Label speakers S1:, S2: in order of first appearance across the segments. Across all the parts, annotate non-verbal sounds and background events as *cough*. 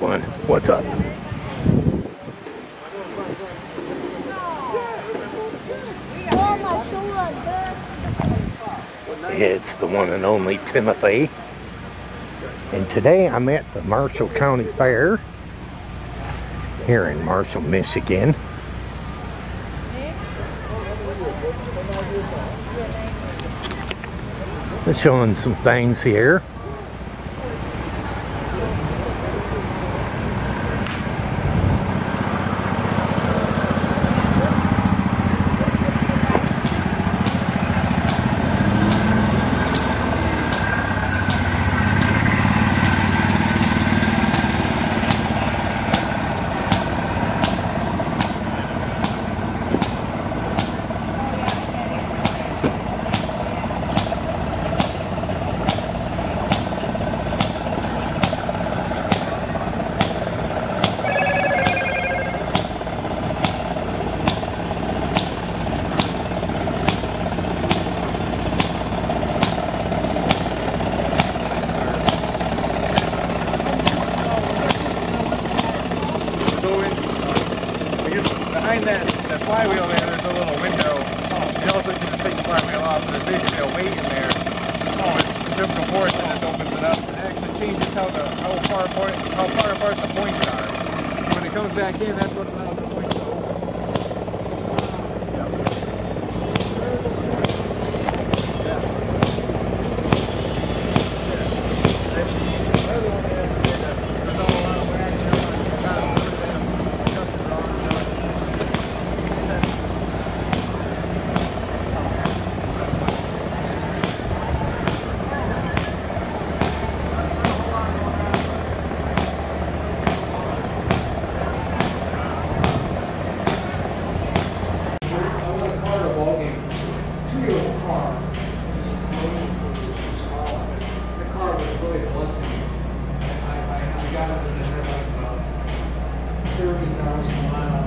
S1: one. What's up? It's the one and only Timothy. And today I'm at the Marshall County Fair here in Marshall, Michigan. They're showing some things here.
S2: Wow.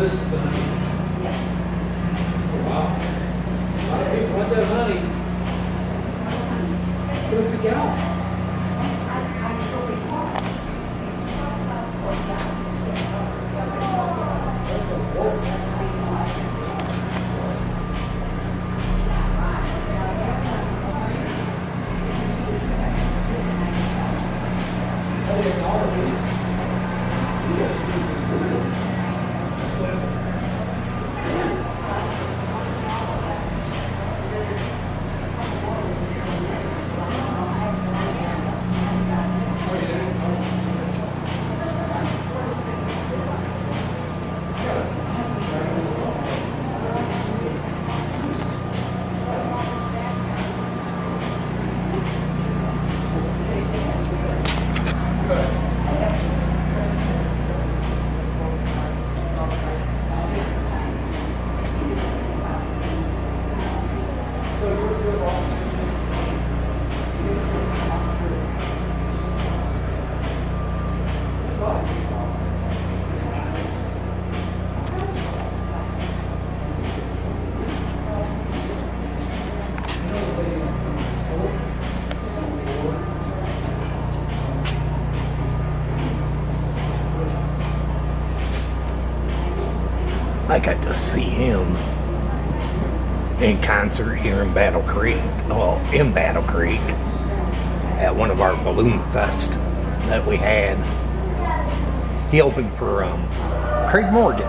S3: this is
S4: the Yeah.
S3: Oh, wow. A lot of people want that money. What's the gallon?
S4: I
S1: got to see him in concert here in Battle Creek. Well, in Battle Creek at one of our balloon fest that we had. He opened for um, Craig Morgan.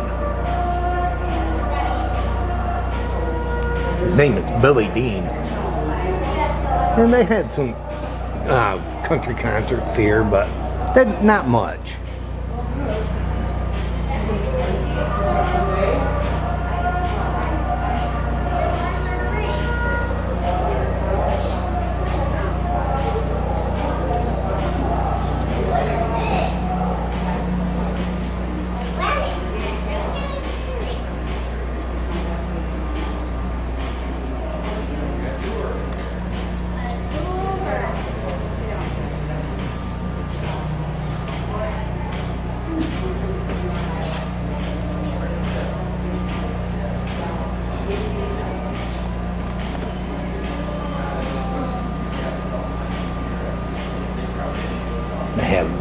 S1: His name is Billy Dean. And they had some uh, country concerts here, but not much.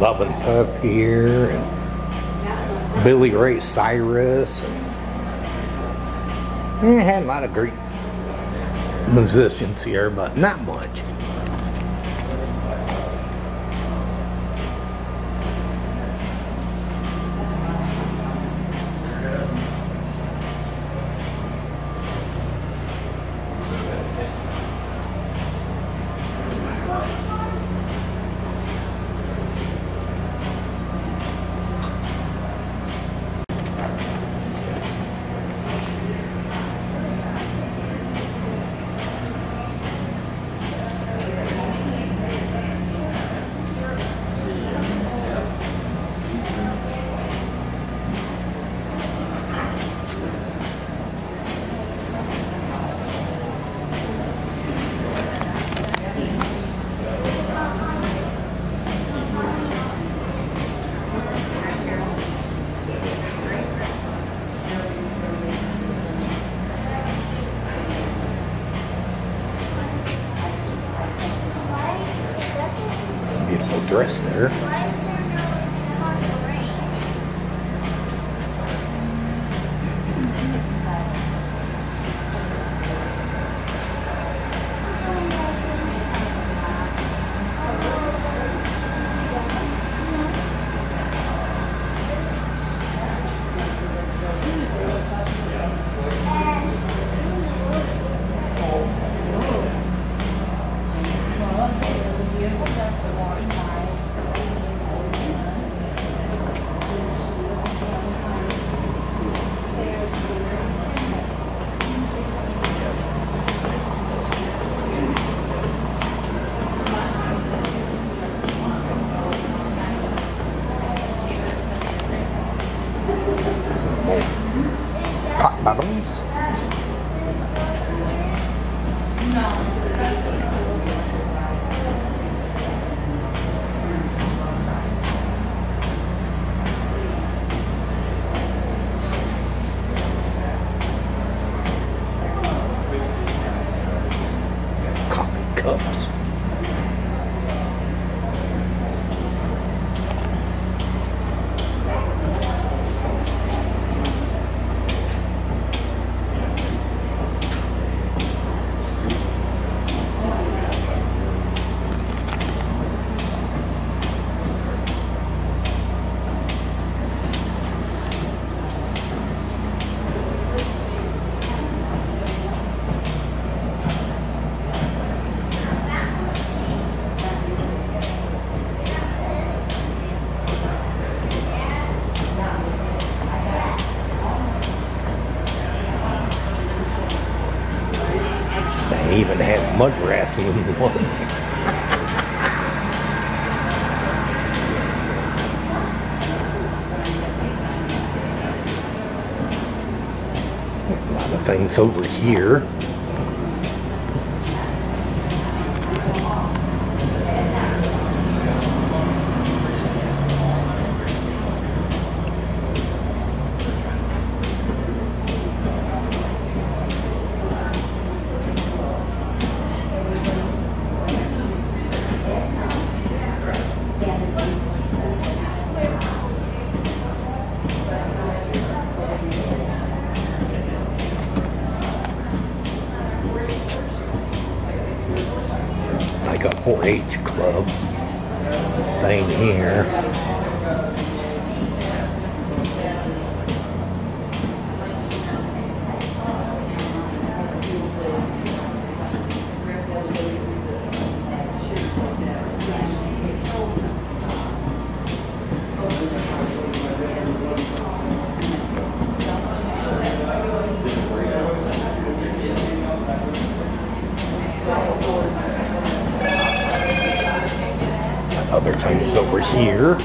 S1: Love and Pup here, and Billy Ray Cyrus. And they had a lot of great musicians here, but not much. Mud wrestling once. A lot of things over here. Here.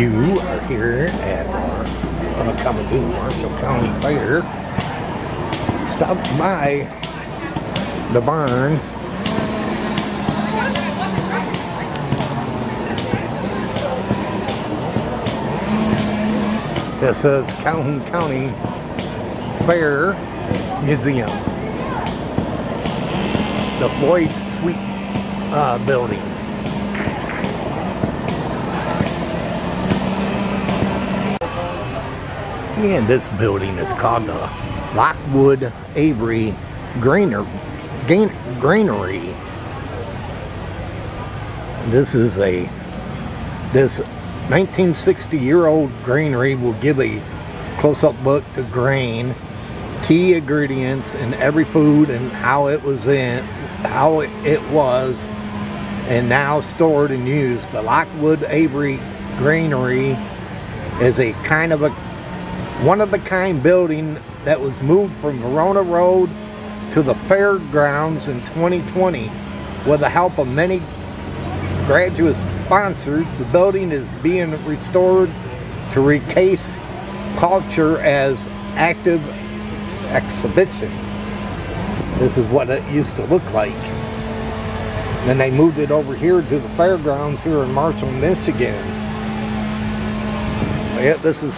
S1: You are here at our uh, Marshall County Fair. Stop by the barn. This is Calhoun County Fair Museum. The Floyd Sweet uh, building. And this building is called the Lockwood Avery Grainer, Gain, Granary. This is a this 1960 year old granary will give a close-up look to grain, key ingredients in every food and how it was in, how it, it was, and now stored and used. The Lockwood Avery Granary is a kind of a one-of-a-kind building that was moved from Verona Road to the fairgrounds in 2020 with the help of many graduate sponsors. The building is being restored to recase culture as active exhibition. This is what it used to look like. Then they moved it over here to the fairgrounds here in Marshall, Michigan. Yeah, this is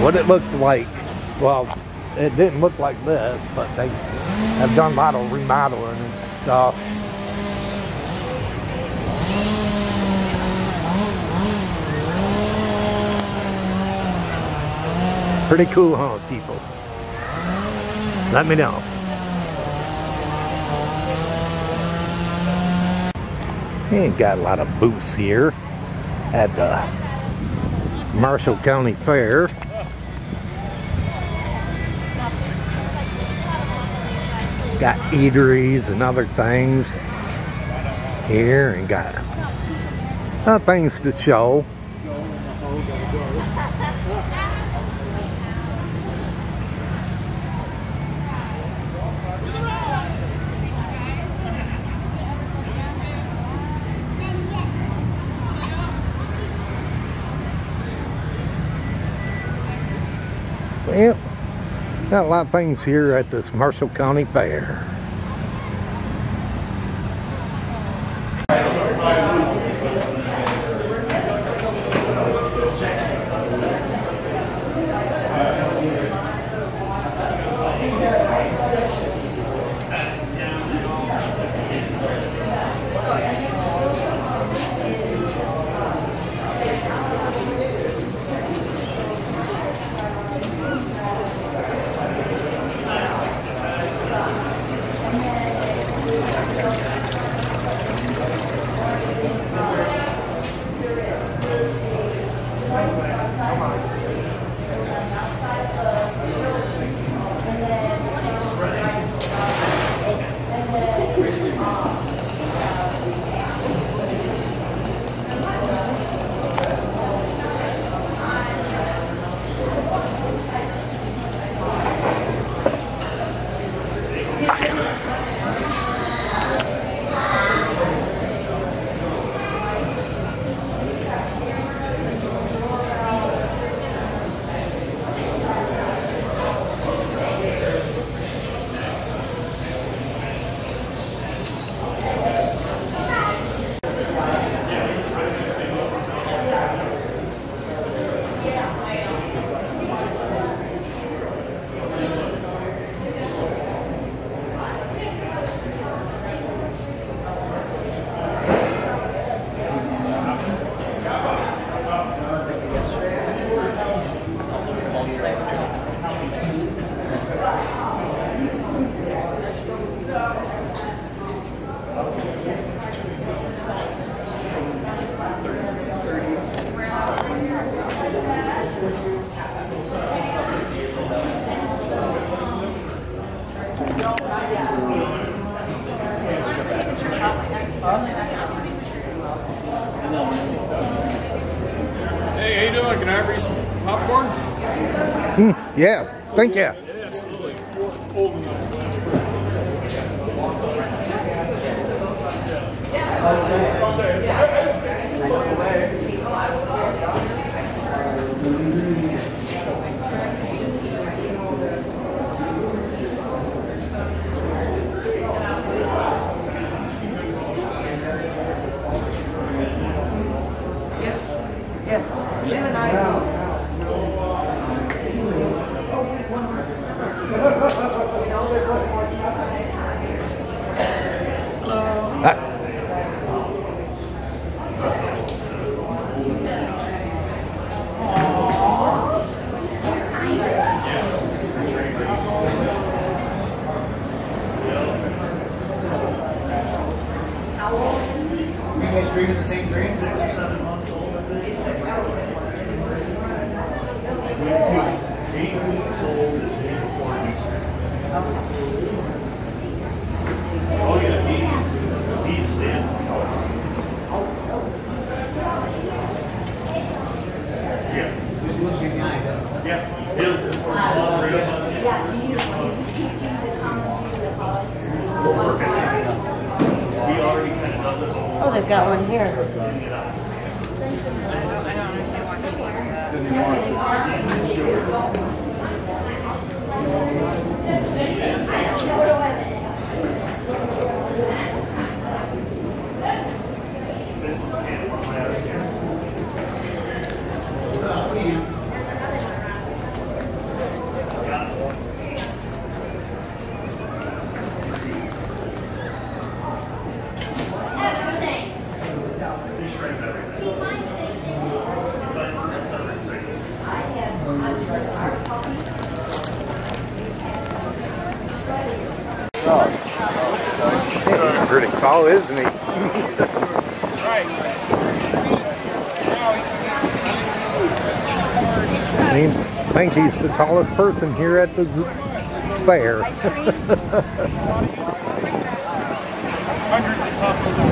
S1: what it looked like. Well, it didn't look like this, but they have done a lot of remodeling and stuff. Pretty cool, huh, people? Let me know. And got a lot of booths here at the Marshall County Fair. got eateries and other things here and got other things to show. Got a lot of things here at this Marshall County Fair. Yeah, thank you.
S2: Yeah.
S5: the
S1: tallest person here at the fair.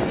S1: *laughs*